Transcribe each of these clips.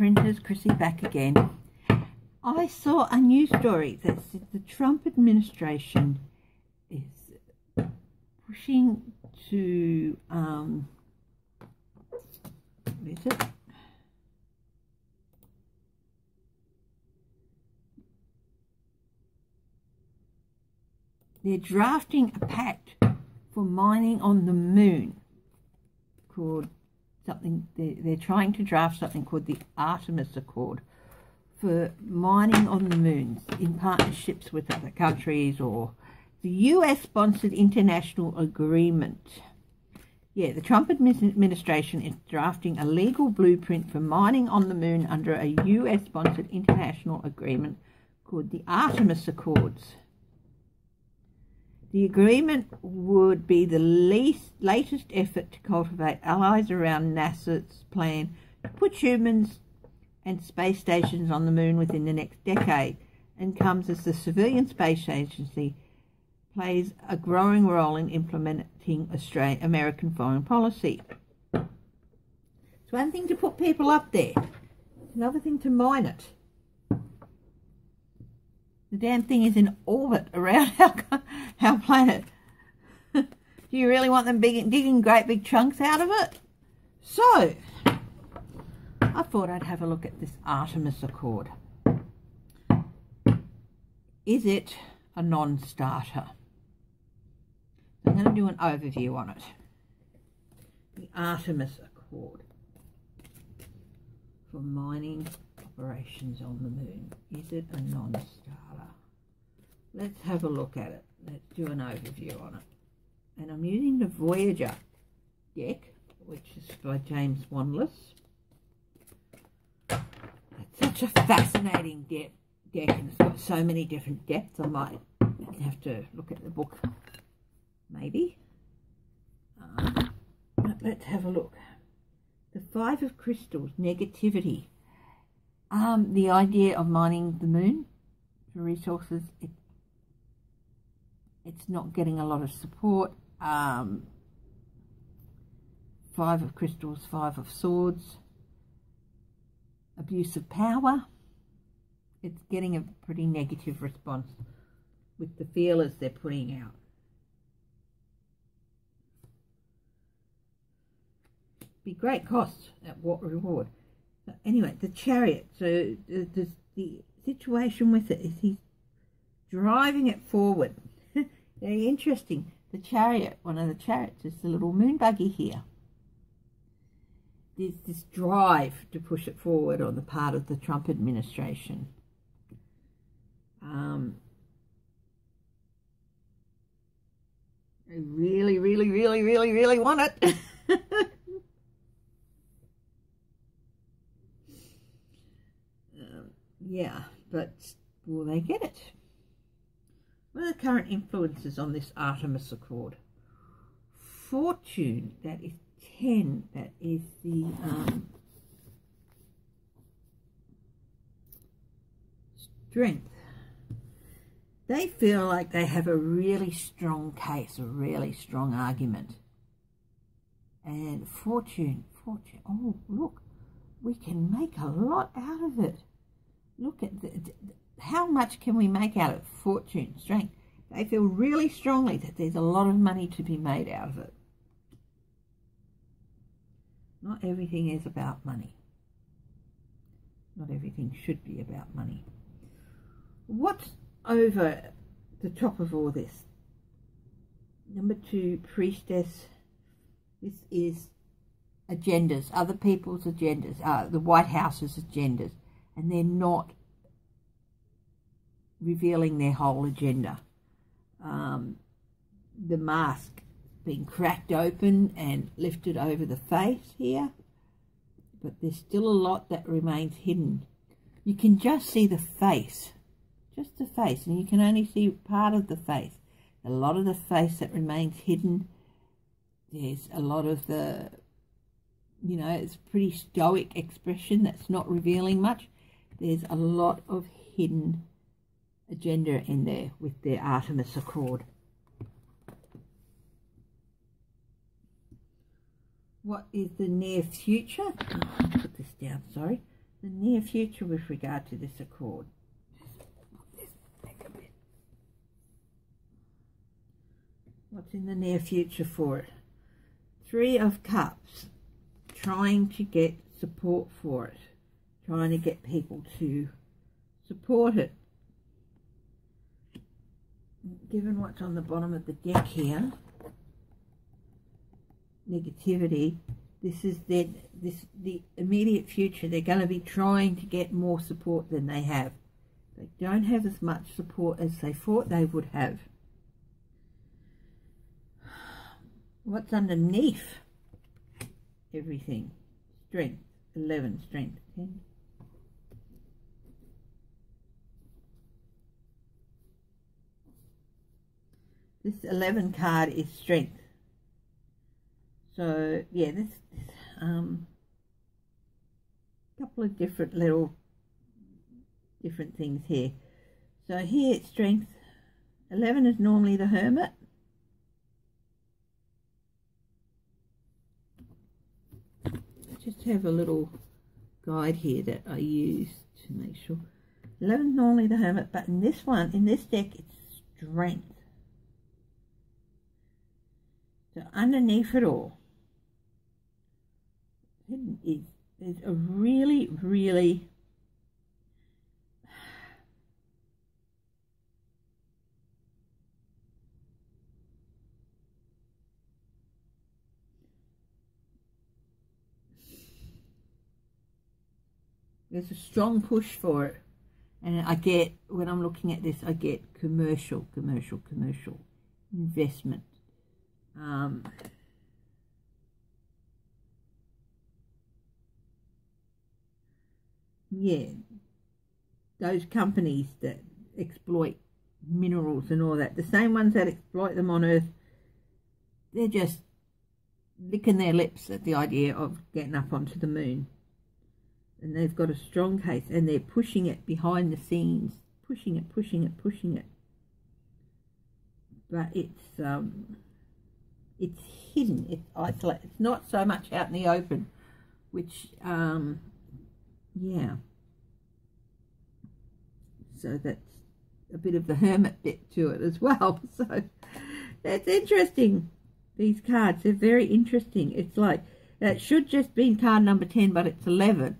Hi, footprinters, Chrissy back again. I saw a news story that said the Trump administration is pushing to, um, what is it? They're drafting a pact for mining on the moon called something, they're, they're trying to draft something called the Artemis Accord for mining on the moons in partnerships with other countries or the US sponsored international agreement. Yeah, the Trump administration is drafting a legal blueprint for mining on the moon under a US sponsored international agreement called the Artemis Accords. The agreement would be the least, latest effort to cultivate allies around NASA's plan to put humans and space stations on the moon within the next decade and comes as the civilian space agency plays a growing role in implementing Australian American foreign policy. It's one thing to put people up there, it's another thing to mine it. The damn thing is in orbit around our, our planet. Do you really want them big, digging great big chunks out of it? So, I thought I'd have a look at this Artemis Accord. Is it a non-starter? I'm going to do an overview on it. The Artemis Accord for mining operations on the moon. Is it a non-starter? Let's have a look at it. Let's do an overview on it. And I'm using the Voyager deck, which is by James Wanless. It's such a fascinating deck, deck and it's got so many different depths. I might have to look at the book, maybe. Uh, let's have a look. The Five of Crystals, negativity. Um, the idea of mining the moon for resources, it's not getting a lot of support. Um, five of Crystals, Five of Swords, abuse of power. It's getting a pretty negative response with the feelers they're putting out. Be great cost at what reward? anyway, the chariot. So the, the, the situation with it is he's driving it forward. Very interesting. The chariot, one of the chariots is the little moon buggy here. There's this drive to push it forward on the part of the Trump administration. Um, I really, really, really, really, really want it. yeah, but will they get it? What are the current influences on this Artemis Accord? Fortune, that is 10, that is the um, strength. They feel like they have a really strong case, a really strong argument. And fortune, fortune, oh, look, we can make a lot out of it look at the, how much can we make out of fortune, strength. They feel really strongly that there's a lot of money to be made out of it. Not everything is about money. Not everything should be about money. What's over the top of all this? Number two, priestess. This is agendas, other people's agendas, uh, the White House's agendas and they're not revealing their whole agenda. Um, the mask being cracked open and lifted over the face here, but there's still a lot that remains hidden. You can just see the face, just the face, and you can only see part of the face. A lot of the face that remains hidden, there's a lot of the, you know, it's pretty stoic expression that's not revealing much there's a lot of hidden agenda in there with their Artemis Accord. what is the near future? Oh, I'll put this down, sorry. The near future with regard to this accord. What's in the near future for it? Three of Cups, trying to get support for it, trying to get people to support it. Given what's on the bottom of the deck here, negativity, this is their, this the immediate future. They're going to be trying to get more support than they have. They don't have as much support as they thought they would have. What's underneath everything? Strength, 11, strength, 10. This 11 card is strength. So, yeah, this, um, couple of different little different things here. So here it's strength. 11 is normally the hermit. I just have a little guide here that I use to make sure. 11 is normally the hermit, but in this one, in this deck, it's strength. So underneath it all, is a really, really there's a strong push for it. And I get when I'm looking at this I get commercial commercial commercial investment um, yeah, those companies that exploit minerals and all that, the same ones that exploit them on Earth, they're just licking their lips at the idea of getting up onto the moon. And they've got a strong case and they're pushing it behind the scenes, pushing it, pushing it, pushing it. But it's um, it's hidden, it's isolated. It's not so much out in the open, which um, yeah. So that's a bit of the hermit bit to it as well. So that's interesting. These cards, they're very interesting. It's like, it should just be card number 10, but it's 11.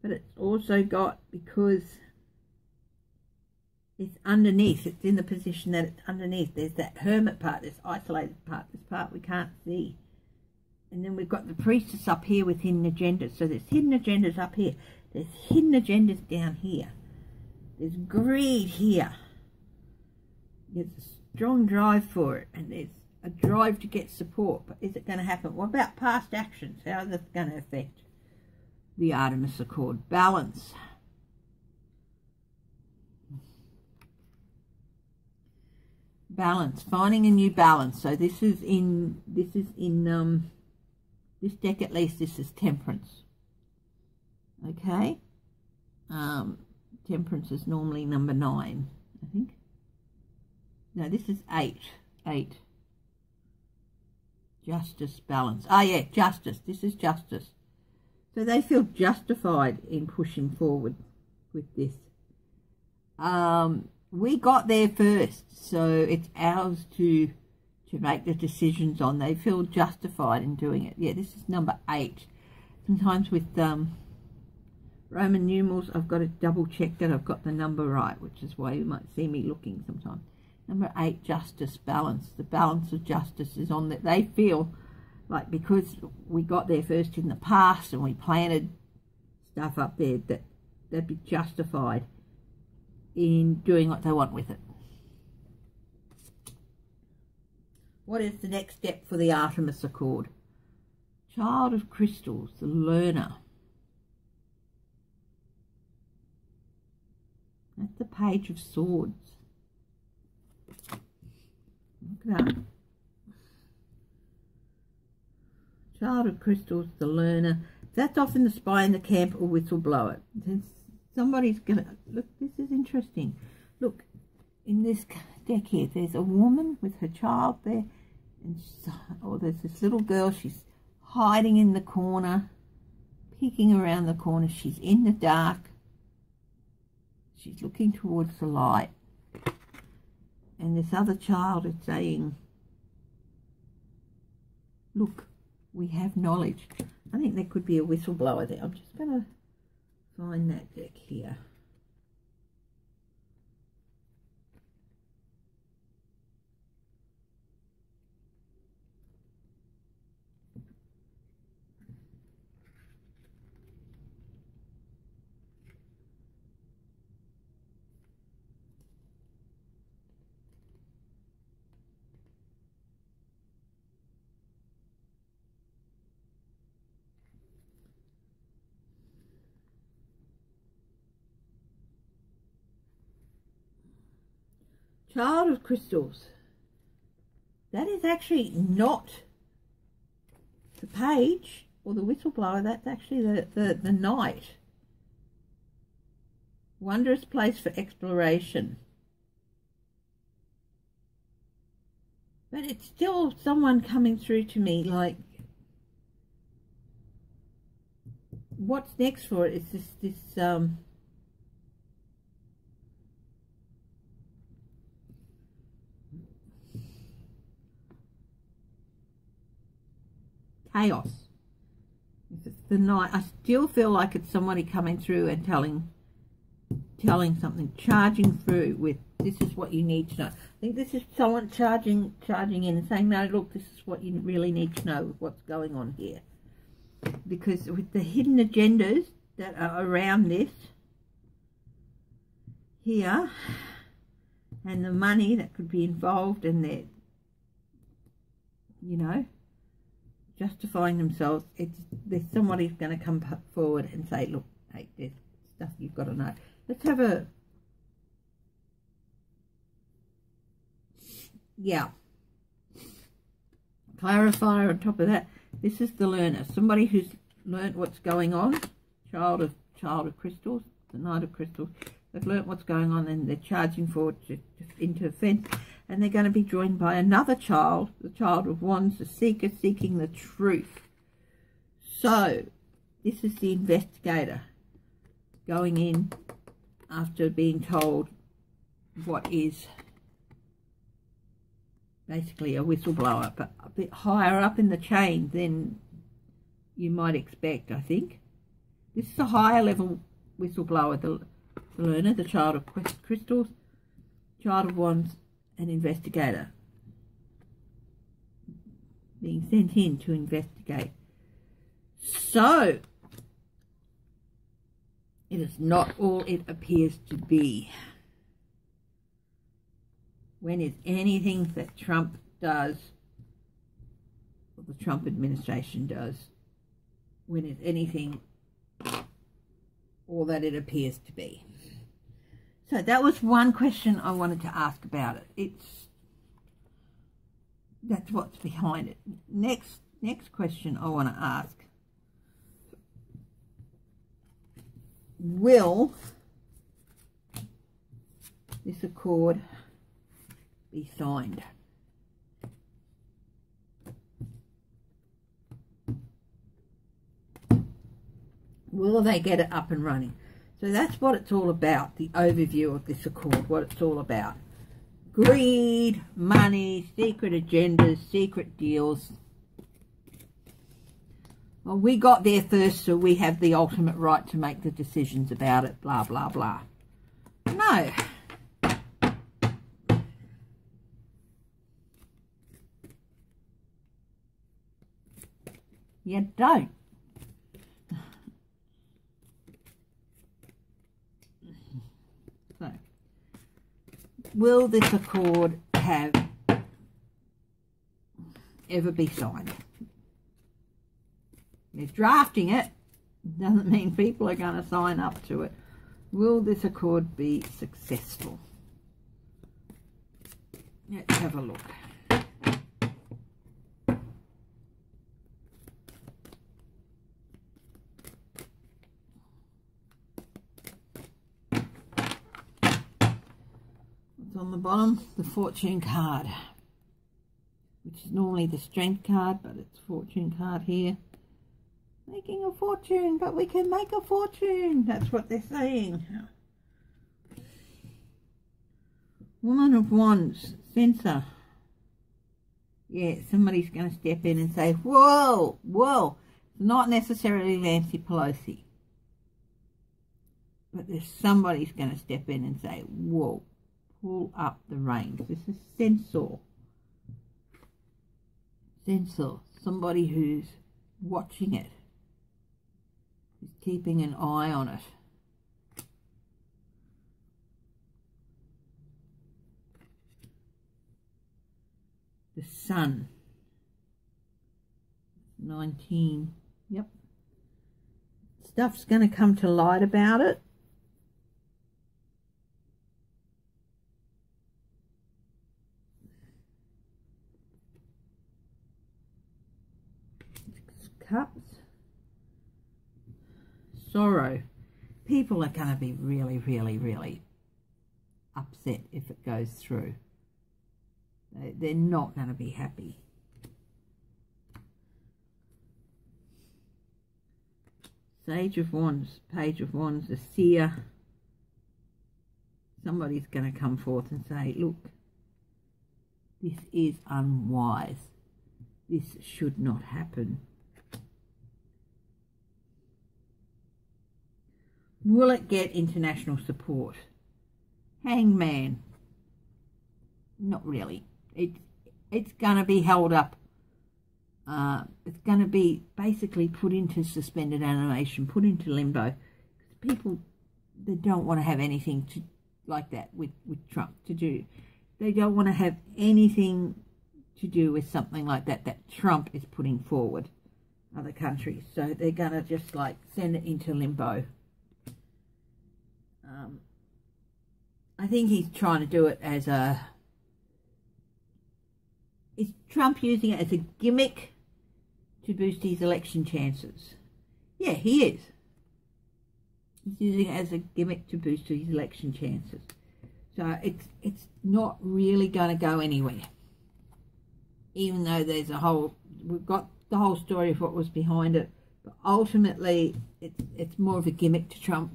But it's also got, because it's underneath, it's in the position that it's underneath. There's that hermit part, this isolated part, this part we can't see. And then we've got the priestess up here with hidden agendas. So there's hidden agendas up here. There's hidden agendas down here. There's greed here. There's a strong drive for it, and there's a drive to get support. But is it going to happen? What about past actions? How is it going to affect the Artemis Accord? Balance. Balance. Finding a new balance. So this is in this is in um this deck at least. This is temperance okay um, temperance is normally number nine I think no this is eight eight justice balance ah yeah justice this is justice so they feel justified in pushing forward with this um, we got there first so it's ours to to make the decisions on they feel justified in doing it yeah this is number eight sometimes with um, Roman numerals, I've got to double check that I've got the number right, which is why you might see me looking sometimes. Number eight, justice, balance. The balance of justice is on that. They feel like because we got there first in the past and we planted stuff up there, that they'd be justified in doing what they want with it. What is the next step for the Artemis Accord? Child of Crystals, the learner. That's the Page of Swords. Look at that. Child of Crystals, the learner. That's often the spy in the camp or whistleblower. Somebody's to... Look, this is interesting. Look, in this deck here, there's a woman with her child there. And oh, there's this little girl. She's hiding in the corner, peeking around the corner. She's in the dark. She's looking towards the light. And this other child is saying, look, we have knowledge. I think there could be a whistleblower there. I'm just to find that deck here. Child of Crystals. That is actually not the page or the whistleblower. That's actually the, the, the knight. Wondrous place for exploration. But it's still someone coming through to me like, what's next for it? It's this, this, um, chaos. the night, I still feel like it's somebody coming through and telling, telling something, charging through with this is what you need to know. I think this is someone charging, charging in and saying, no, look, this is what you really need to know, what's going on here. Because with the hidden agendas that are around this, here, and the money that could be involved in that, you know, justifying themselves, it's there's somebody who's going to come forward and say, look, hey, there's stuff you've got to know. Let's have a, yeah, clarifier on top of that. This is the learner, somebody who's learned what's going on, child of child of crystals, the knight of crystals. They've learnt what's going on and they're charging forward to, to, into offence and they're going to be joined by another child, the child of wands, the seeker seeking the truth. So, this is the investigator going in after being told what is basically a whistleblower, but a bit higher up in the chain than you might expect, I think. This is a higher level whistleblower, the, the learner, the child of quest crystals, child of wands, an investigator being sent in to investigate. So, it is not all it appears to be. When is anything that Trump does, or the Trump administration does, when is anything all that it appears to be? So that was one question I wanted to ask about it. It's that's what's behind it. Next next question I want to ask. Will this accord be signed? Will they get it up and running? So that's what it's all about, the overview of this accord, what it's all about. Greed, money, secret agendas, secret deals. Well, we got there first, so we have the ultimate right to make the decisions about it, blah, blah, blah. No. You don't. Will this accord have ever be signed? They're drafting it. Doesn't mean people are going to sign up to it. Will this accord be successful? Let's have a look. On the bottom, the fortune card, which is normally the strength card, but it's fortune card here. Making a fortune, but we can make a fortune. That's what they're saying. Woman of Wands, Censor. Yeah, somebody's going to step in and say, whoa, whoa. Not necessarily Nancy Pelosi. But there's somebody's going to step in and say, whoa, pull up the reins. This is censor. Censor, somebody who's watching it, who's keeping an eye on it. The sun. 19. Yep. Stuff's going to come to light about it. Cups. Sorrow. People are going to be really, really, really upset if it goes through. They're not going to be happy. Sage of Wands, Page of Wands, a seer. Somebody's going to come forth and say, look, this is unwise. This should not happen. Will it get international support? Hangman. Not really. It, it's going to be held up uh, it's going to be basically put into suspended animation, put into limbo. People, they don't want to have anything to like that with, with Trump to do. They don't want to have anything to do with something like that that Trump is putting forward other countries. So they're going to just like send it into limbo. Um, I think he's trying to do it as a... Is Trump using it as a gimmick to boost his election chances. Yeah, he is. He's using it as a gimmick to boost his election chances. So it's it's not really going to go anywhere. Even though there's a whole, we've got the whole story of what was behind it, but ultimately it's it's more of a gimmick to Trump,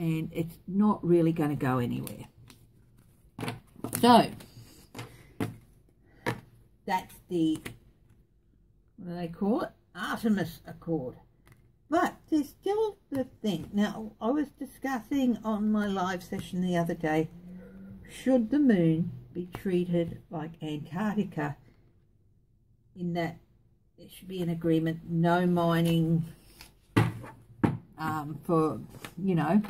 and it's not really going to go anywhere. So that's the what do they call it? Artemis Accord. But there's still the thing. Now, I was discussing on my live session the other day, should the moon be treated like Antarctica in that there should be an agreement, no mining um, for, you know,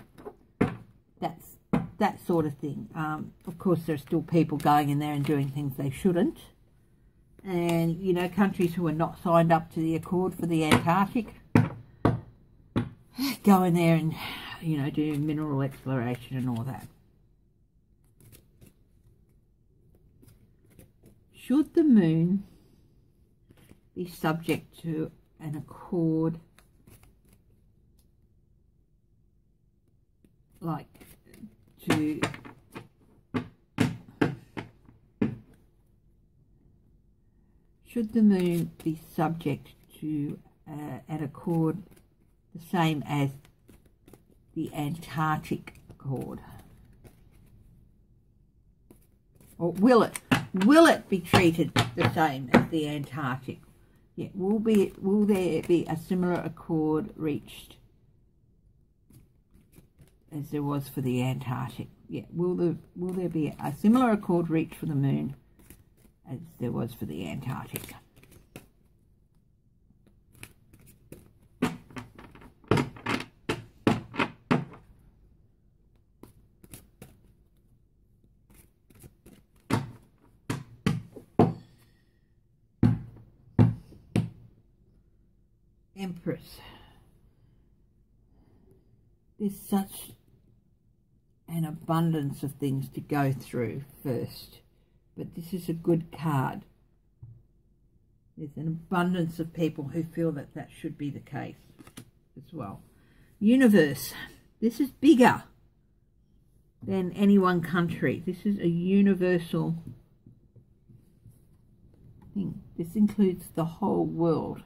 that's that sort of thing. Um, of course, there are still people going in there and doing things they shouldn't and you know countries who are not signed up to the accord for the Antarctic go in there and you know do mineral exploration and all that. Should the moon be subject to an accord like Should the moon be subject to uh, an accord the same as the Antarctic Accord? Or will it? Will it be treated the same as the Antarctic? Yeah, will be will there be a similar accord reached as there was for the Antarctic? Yeah, will there will there be a similar accord reached for the moon as there was for the Antarctic. Empress. There's such abundance of things to go through first but this is a good card. There's an abundance of people who feel that that should be the case as well. Universe. This is bigger than any one country. This is a universal thing. This includes the whole world.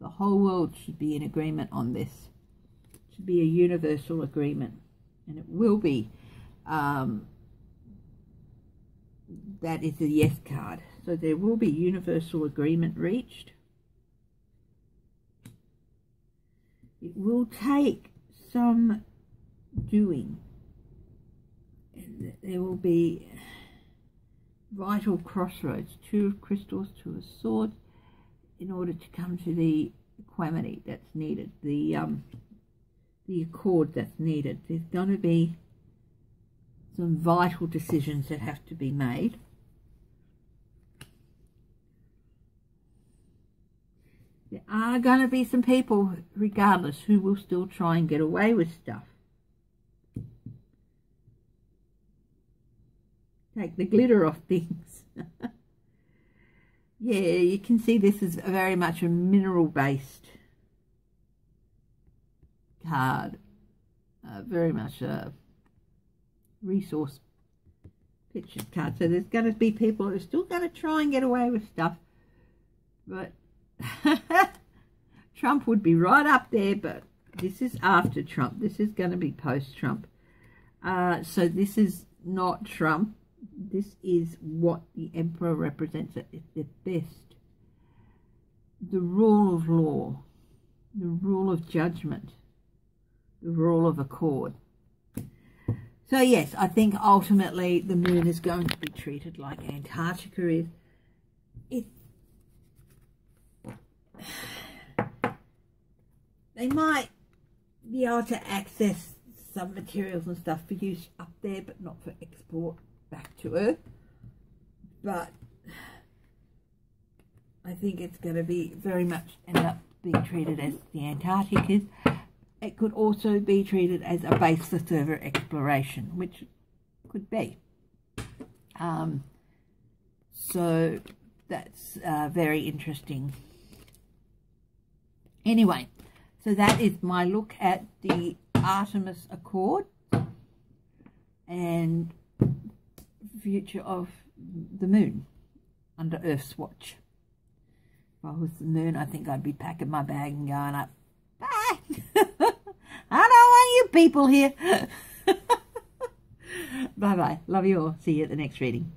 The whole world should be in agreement on this. It should be a universal agreement. And it will be. Um, that is a yes card. So there will be universal agreement reached. It will take some doing. And there will be vital crossroads, two of crystals, two of swords, in order to come to the equanimity that's needed, the um, the accord that's needed. There's going to be some vital decisions that have to be made. There are going to be some people, regardless, who will still try and get away with stuff. Take the glitter off things. yeah, you can see this is very much a mineral-based card. Uh, very much a resource picture card. So there's going to be people who are still going to try and get away with stuff. But Trump would be right up there, but this is after Trump. This is going to be post-Trump. Uh, so this is not Trump. This is what the Emperor represents at the best. The rule of law, the rule of judgment, the rule of accord. So yes, I think ultimately the moon is going to be treated like Antarctica is. It, they might be able to access some materials and stuff for use up there, but not for export back to Earth. But I think it's going to be very much end up being treated as the Antarctic is. It could also be treated as a base for further exploration, which could be. Um, so that's uh, very interesting. Anyway, so that is my look at the Artemis Accord and future of the moon under Earth's watch. If I was the moon, I think I'd be packing my bag and going up. Bye! People here. Bye-bye. Love you all. See you at the next reading.